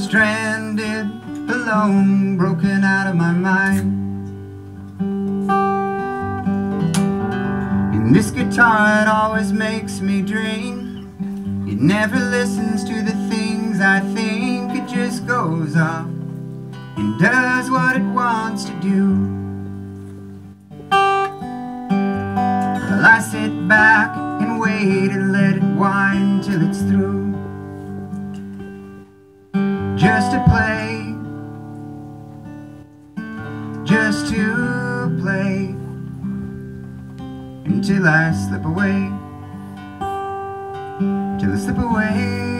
Stranded, alone, broken out of my mind. And this guitar, it always makes me dream. It never listens to the things I think It just goes off and does what it wants to do. Well, I sit back and wait and let it whine Just to play. Just to play. Until I slip away. Till I slip away